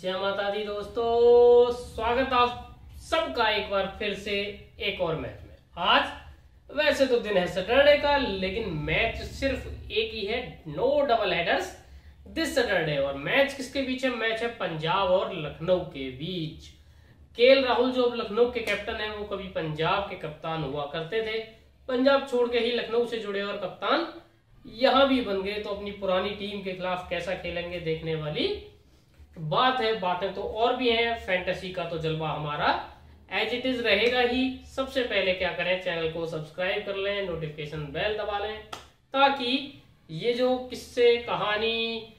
जय माता दी दोस्तों, स्वागत आप सबका एक बार फिर से एक और मैच में। आज वैसे तो दिन है सैटरडे का, लेकिन मैच सिर्फ़ एक ही है, no double headers this Saturday. और मैच किसके बीच है? मैच है पंजाब और लखनऊ के बीच। के राहुल जो अब लखनऊ के कैप्टन है, वो कभी पंजाब के कप्तान हुआ करते थे। पंजाब छोड़ के ही लखनऊ से जुड़े और कप्तान यहाँ भी बन गए तो अपनी पुरानी टीम के खिलाफ कैसा खेलेंगे देखने वाली बात है, बातें तो और भी हैं। फैंटेसी का तो जलवा हमारा एज इट इज़ रहेगा ही। सबसे पहले क्या करें चैनल को सब्सक्राइब कर लें नोटिफिकेशन बेल दबा लें, ताकि ये जो किस्से, कहानी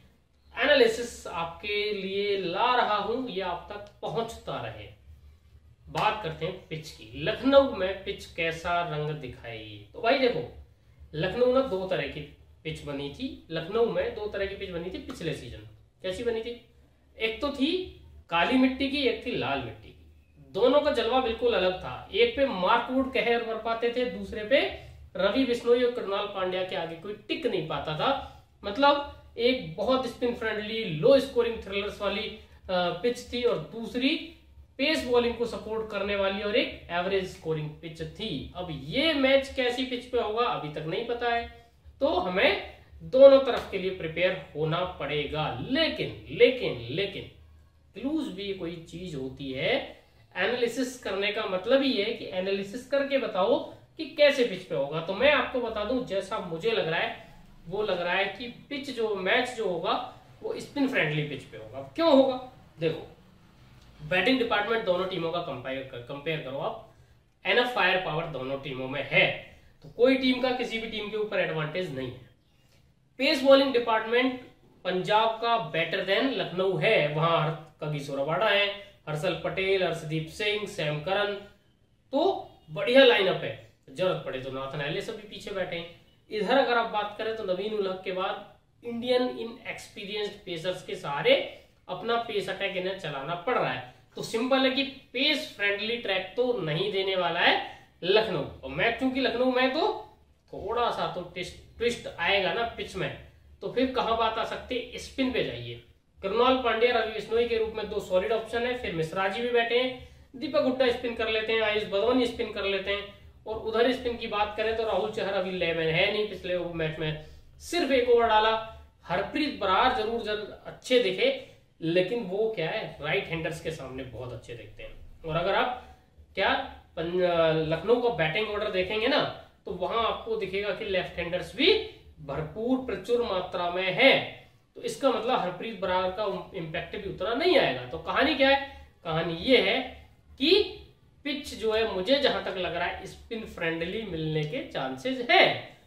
एनालिसिस आपके लिए ला रहा हूँ, ये आप तक पहुँचता रहे। बात करते हैं पिच की। लखनऊ में पिच कैसा रंग दिखाई? तो भाई देखो, लखनऊ में दो तरह की पिच बनी थी। लखनऊ में दो तरह की पिच बनी थी पिछले सीज़न कैसी बनी थी? एक तो थी काली मिट्टी की, एक थी लाल मिट्टी की। दोनों का जलवा बिल्कुल अलग था। एक पे मार्कवुड कहर बर पाते थे, दूसरे पे रवि बिश्नोई और कृणाल पांड्या के आगे कोई टिक नहीं पाता था। मतलब एक बहुत spin friendly low scoring thrillers वाली पिच थी और दूसरी पेस बॉलिंग को सपोर्ट करने वाली और एक एवरेज स्कोरिंग पिच थी। अब ये मैच कैसी पिच पे होगा, अभी तक नहीं पता है। तो हमें दोनों तरफ़ के लिए प्रिपेयर होना पड़ेगा। लेकिन लेकिन लेकिन क्लूज भी कोई चीज़ होती है। एनालिसिस करने का मतलब ही है कि एनालिसिस करके बताओ कि कैसे पिच पे होगा। तो मैं आपको बता दूँ, जैसा मुझे लग रहा है, वो लग रहा है कि पिच जो मैच जो होगा, वो स्पिन फ्रेंडली पिच पे होगा। क्यों होगा? देखो बैटिंग डिपार्टमेंट दोनों टीमों का कंपेयर कंपेयर करो आप। एनफ फायर पावर दोनों टीमों में है। तो कोई टीम का किसी भी टीम के ऊपर एडवांटेज नहीं है। पेस बॉलिंग डिपार्टमेंट पंजाब का बेटर देन लखनऊ है। वहाँ कगी सोरावाड़ा है, हर्षल पटेल, हर्षदीप सिंह, सैम करन तो बढ़िया लाइनअप है। ज़रूरत पड़े तो नाथन एलिस सभी पीछे बैठे हैं। इधर अगर आप बात करें तो नवीन उलहक के बाद इंडियन इन एक्सपीरियंस्ड पेसर्स के सहारे अपना पेस अटैक इन्हें चलाना पड़ रहा है। तो सिंपल है कि पेस फ्रेंडली ट्रैक तो नहीं देने वाला है लखनऊ। और मैं, क्योंकि लखनऊ में तो थोड़ा सा तो ट्विस्ट आएगा ना पिच में तो फिर कहा बात आ सकती है? स्पिन पे जाइए। कृणाल पांड्या रवि बिश्नोई के रूप में दो सॉलिड ऑप्शन है, फिर मिश्रा जी भी बैठे हैं, दीपक गुड्डा स्पिन कर लेते हैं, आयुष बदौनी स्पिन कर लेते हैं, और उधर स्पिन की बात करें तो राहुल चहर अभी लेवन है नहीं पिछले मैच में। सिर्फ़ एक ओवर डाला। हरप्रीत बरार ज़रूर ज़रूर अच्छे दिखे, लेकिन वो क्या है राइट हैंडर्स के सामने बहुत अच्छे दिखते हैं। और अगर आप क्या लखनऊ का बैटिंग ऑर्डर देखेंगे ना तो वहाँ आपको दिखेगा कि लेफ़्ट हैंडर्स भी भरपूर प्रचुर मात्रा में है। तो इसका मतलब हरप्रीत बरार का इंपैक्ट भी उतना नहीं आएगा। तो कहानी क्या है? कहानी ये है कि पिच जो है, मुझे जहाँ तक लग रहा है स्पिन फ्रेंडली मिलने के चांसेस है।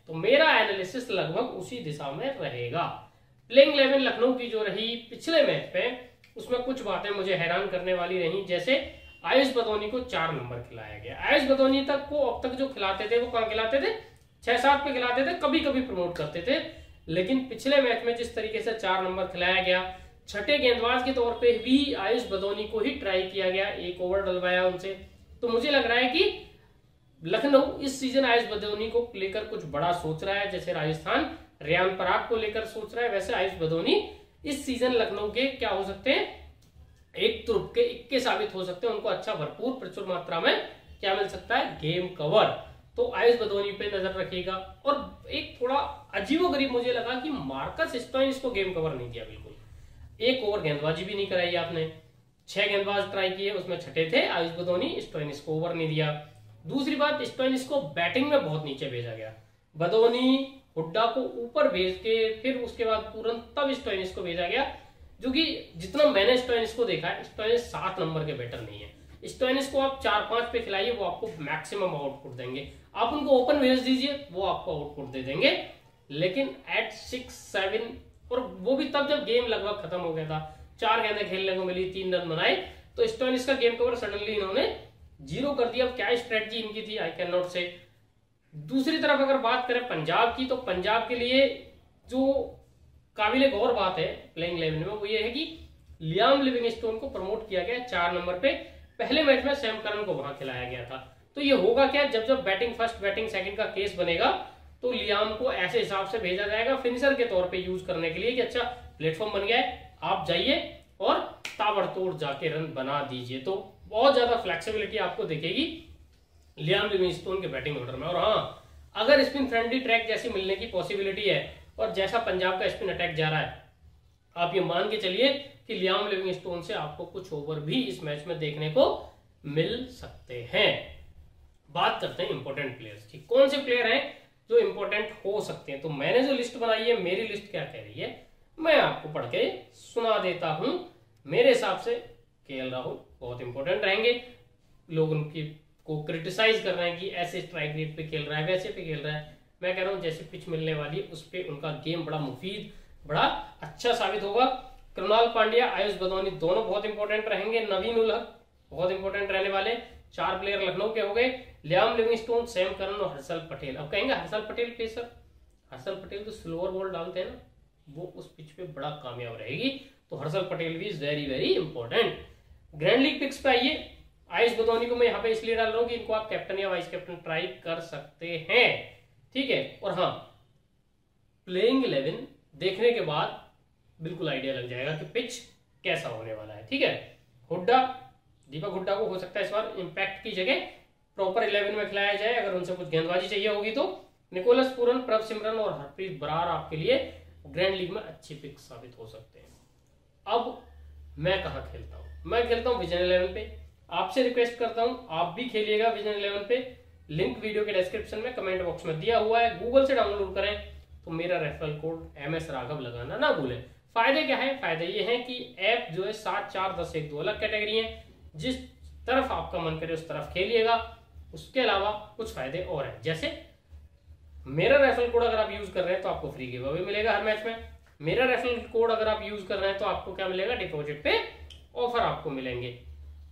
तो मेरा एनालिसिस लगभग उसी दिशा में रहेगा। प्लेइंग इलेवन लखनऊ की जो रही पिछले मैच पे उसमें कुछ बातें मुझे हैरान करने वाली रही, जैसे आयुष बदौनी को चार नंबर खिलाया गया। आयुष बदौनी तक को अब तक जो खिलाते थे, वो कहाँ खिलाते थे? छह सात पे खिलाते थे कभी कभी प्रमोट करते थे। लेकिन पिछले मैच में जिस तरीके से चार नंबर खिलाया गया, छठे गेंदबाज के तौर पे भी आयुष बदौनी को ही ट्राई किया गया, एक ओवर डलवाया उनसे। तो मुझे लग रहा है कि लखनऊ इस सीज़न आयुष बदौनी को लेकर कुछ बड़ा सोच रहा है, जैसे राजस्थान रियान पराग को लेकर सोच रहा है। वैसे आयुष भदोनी इस सीज़न लखनऊ के क्या हो सकते हैं? एक तुर्क के इक्के साबित हो सकते हैं, उनको अच्छा भरपूर प्रचुर मात्रा में क्या मिल सकता है? Game cover. तो आयुष बदोनी पे नज़र रखेगा और एक थोड़ा अजीबो गरीब मुझे लगा कि मार्कस स्टोइनिस को गेम कवर नहीं दिया बिल्कुल। एक ओवर गेंदबाजी भी नहीं कराई आपने। छह गेंदबाज ट्राई किए, उसमें छठे थे आयुष बदोनी स्टोइनिस को ओवर नहीं दिया। दूसरी बात स्टोइनिस को बैटिंग में बहुत नीचे भेजा गया। बदोनी, हुड्डा को ऊपर भेज के, फिर उसके बाद तुरंत तब स्टोइनिस को भेजा गया। जो कि जितना मैंने स्टोइनिस को देखा है स्टोइनिस सात नंबर के बेटर नहीं है। स्टोइनिस को आप चार पाँच पे खिलाइए, वो आपको मैक्सिमम आउटपुट देंगे। आप उनको ओपन भेज दीजिए, वो आपको आउटपुट दे देंगे। लेकिन एट सिक्स सेवन और वो भी तब जब गेम लगभग खत्म हो गया था, चार गेंदें खेलने को मिली, तीन रन बनाए तो स्टोइनिस का गेम कवर सडनली इन्होंने ज़ीरो कर दिया। क्या स्ट्रेटजी इनकी थी? आई कैन नॉट से दूसरी तरफ़ अगर बात करें पंजाब की तो पंजाब के लिए जो काबिल एक और बात है प्लेइंग इलेवन में, वो ये है कि लियाम लिविंग स्टोन को प्रमोट किया गया चार नंबर पे। पहले मैच में सैम करन को वहाँ खिलाया गया था। तो ये होगा क्या, जब जब बैटिंग फ़र्स्ट बैटिंग सेकंड का केस बनेगा तो लियाम को ऐसे हिसाब से भेजा जाएगा फिनिशर के तौर पे यूज़ करने के लिए कि अच्छा प्लेटफॉर्म बन गया है, आप जाइए और ताबड़तोड़ जाके रन बना दीजिए। तो बहुत ज़्यादा फ्लेक्सिबिलिटी आपको दिखेगी लियाम लिविंगस्टोन के बैटिंग ऑर्डर में। और हाँ अगर स्पिन फ्रेंडली ट्रैक जैसी मिलने की पॉसिबिलिटी है और जैसा पंजाब का स्पिन अटैक जा रहा है, आप ये मान के चलिए कि लियाम लिविंगस्टोन से आपको कुछ ओवर भी इस मैच में देखने को मिल सकते हैं। बात करते हैं इंपॉर्टेंट प्लेयर्स की। कौन से प्लेयर हैं जो इंपॉर्टेंट हो सकते हैं? तो मैंने जो लिस्ट बनाई है, मेरी लिस्ट क्या कह रही है? मैं आपको पढ़ के सुना देता हूँ। मेरे हिसाब से के राहुल बहुत इंपॉर्टेंट रहेंगे। लोग उनकी को क्रिटिसाइज कर रहे हैं कि ऐसे स्ट्राइक रेट पे खेल रहा है, वैसे पे खेल रहा है। मैं कह रहा हूँ, जैसे पिच मिलने वाली, उस पर उनका गेम बड़ा मुफीद, बड़ा अच्छा साबित होगा। कृणाल पांड्या, आयुष बदौनी दोनों बहुत इंपॉर्टेंट रहेंगे। नवीन उलहक, बहुत इंपॉर्टेंट रहने वाले। चार प्लेयर लखनऊ के हो गए। लियाम लिविंगस्टोन, सैम करन और हर्षल पटेल। अब कहेंगे हर्षल पटेल पेसर हर्षल पटेल तो स्लोअर बॉल डालते हैं ना। वो उस पिच पे बड़ा कामयाब रहेगी। तो हर्षल पटेल भी is very very important grand league picks पे आइए। आयुष बदौनी को मैं यहाँ पे इसलिए डाल रहा हूँ कि इनको आप कैप्टन या वाइस कैप्टन ट्राई कर सकते हैं। ठीक है? और हाँ प्लेइंग इलेवन देखने के बाद बिल्कुल आइडिया लग जाएगा कि पिच कैसा होने वाला है, ठीक है? हुड्डा, दीपक हुड्डा को हो सकता है इस बार इम्पैक्ट की जगह प्रॉपर इलेवन में खिलाया जाए, अगर उनसे कुछ गेंदबाजी चाहिए होगी तो। निकोलस पूरन प्रभ सिमरन और हरप्रीत बरार आपके लिए ग्रैंड लीग में अच्छी पिक साबित हो सकते हैं। अब मैं कहा खेलता हूँ? मैं खेलता हूँ विजन इलेवन पे। आपसे रिक्वेस्ट करता हूँ, आप भी खेलिएगा विजन इलेवन पे। लिंक वीडियो के डिस्क्रिप्शन में कमेंट बॉक्स में दिया हुआ है। गूगल से डाउनलोड करें तो मेरा referral code M S Raghav लगाना ना भूलें। फ़ायदे क्या है? फ़ायदे ये है कि ऐप जो है सात, चार, दस, एक, दो अलग कैटेगरी है। जिस तरफ़ आपका मन करे उस तरफ़ खेलिएगा। उसके अलावा कुछ फ़ायदे और हैं। जैसे मेरा रेफरल कोड अगर आप यूज़ कर रहे हैं तो आपको फ्री गिव अवे मिलेगा हर मैच में। मेरा रेफरल कोड अगर आप यूज़ कर रहे हैं तो आपको क्या मिलेगा? डिपॉजिट पे ऑफ़र आपको मिलेंगे।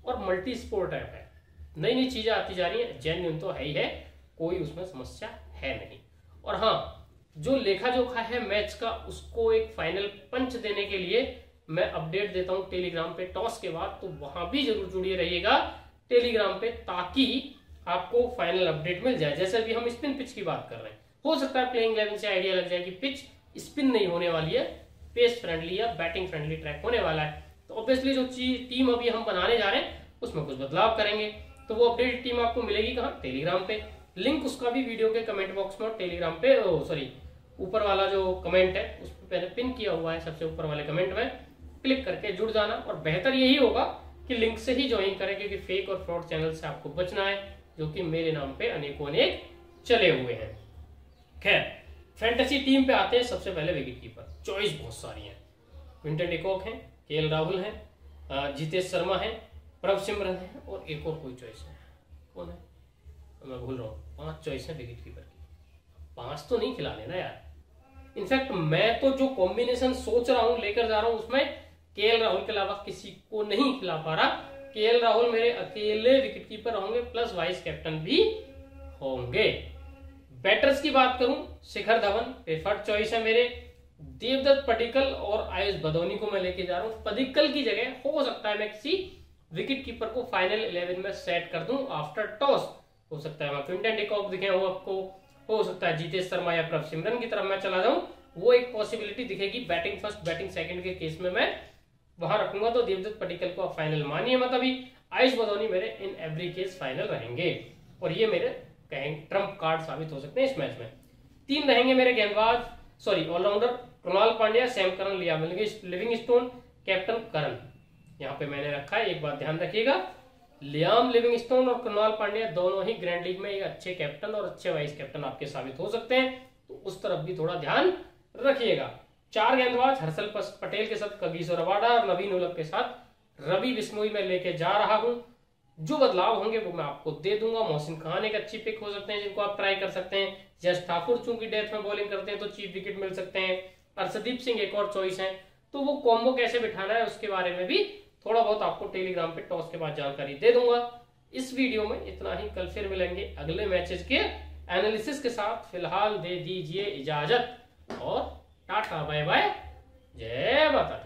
और मल्टी स्पोर्ट ऐप है। नई नई चीज़ें आती जा रही है जेन्यून तो है ही है, कोई उसमें समस्या है नहीं। और हाँ जो लेखा जोखा है मैच का, उसको एक फाइनल पंच देने के लिए मैं अपडेट देता हूँ टेलीग्राम पे टॉस के बाद तो वहाँ भी ज़रूर जुड़िए रहिएगा टेलीग्राम पे, ताकि आपको फाइनल अपडेट मिल जाए। जैसे अभी हम स्पिन पिच की बात कर रहे हैं। हो सकता है प्लेइंग इलेवन से आइडिया लग जाए कि पिच स्पिन नहीं होने वाली है पेस फ्रेंडली या बैटिंग फ्रेंडली ट्रैक होने वाला है। तो ऑब्वियसली जो टीम अभी हम बनाने जा रहे हैं, उसमें कुछ बदलाव करेंगे। तो वो अपडेट टीम आपको मिलेगी कहाँ? टेलीग्राम पे। लिंक उसका भी वीडियो के कमेंट बॉक्स में और टेलीग्राम पे सॉरी ऊपर वाला जो कमेंट है, उस पर मैंने पिन किया हुआ है सबसे ऊपर वाले कमेंट में। क्लिक करके जुड़ जाना और बेहतर यही होगा कि लिंक से ही ज्वाइन करें क्योंकि फेक और फ्रॉड चैनल से आपको बचना है, जो कि मेरे नाम पे अनेकों अनेक चले हुए हैं। खैर फैंटेसी टीम पे आते हैं सबसे पहले विकेट कीपर चॉइस बहुत सारी है। विंटर डिकॉक है के राहुल है जितेश शर्मा है प्रभ सिमरन है और एक और कोई चॉइस है। कौन है? तो मैं भूल रहा हूँ, पाँच चॉइस है विकेट कीपर की। पाँच तो नहीं खिला लेना यार। इनफैक्ट मैं तो जो कॉम्बिनेशन सोच रहा हूँ, लेकर जा रहा हूँ, उसमें के राहुल के अलावा किसी को नहीं खिला पा रहा। के राहुल मेरे अकेले विकेट कीपर होंगे प्लस वाइस कैप्टन भी होंगे। बैटर्स की बात करूँ शिखर धवन प्रेफर्ड चॉइस है मेरे। देवदत्त पडिकल और आयुष बदौनी को मैं लेके जा रहा हूँ। पडिकल की जगह हो सकता है मैं किसी विकेट कीपर को फाइनल इलेवन में सेट कर दूँ आफ्टर टॉस हो सकता है मैं क्विंटन डिकॉक दिखे हो आपको। हो सकता है जीतेश शर्मा या प्रभ सिमरन की तरफ़ मैं चला जाऊँ। वो एक पॉसिबिलिटी दिखेगी बैटिंग फ़र्स्ट बैटिंग सेकंड के केस में मैं वहाँ रखूँगा तो देवदत्त पटिकल को फाइनल मानिए मत अभी। आयुष बदौनी मेरे इन एवरी केस फाइनल रहेंगे। और ये मेरे कहेंगे ट्रंप कार्ड साबित हो सकते हैं इस मैच में। तीन रहेंगे मेरे गेंदबाज। Sorry allrounder Krunal Pandya Sam Curran लिया लिविंग स्टोन कैप्टन करण यहाँ पे मैंने रखा है, एक बात ध्यान रखिएगा। लियाम, लिविंगस्टोन और कृणाल पांड्या दोनों ही ग्रैंड लीग में एक अच्छे कैप्टन और अच्छे वाइस कैप्टन आपके साबित हो सकते हैं। तो उस तरफ़ भी थोड़ा ध्यान रखिएगा। चार गेंदबाज, हर्षल पटेल के साथ, कगीसो रवाडा और नवीन उलक के साथ रवि बिश्नोई में लेके जा रहा हूँ। जो बदलाव होंगे वो मैं आपको दे दूँगा। मोहसिन खान एक अच्छी पिक हो सकते हैं, जिनको आप ट्राई कर सकते हैं। जस ठाकुर चूँकि डेथ में बॉलिंग करते हैं तो चीफ विकेट मिल सकते हैं। अर्षदीप सिंह एक और चॉइस है। तो वो कॉम्बो कैसे बिठाना है, उसके बारे में भी थोड़ा बहुत आपको टेलीग्राम पे टॉस के बाद जानकारी दे दूँगा। इस वीडियो में इतना ही। कल फिर मिलेंगे अगले मैचेस के एनालिसिस के साथ। फ़िलहाल दे दीजिए इजाज़त और टाटा बाय बाय जय माता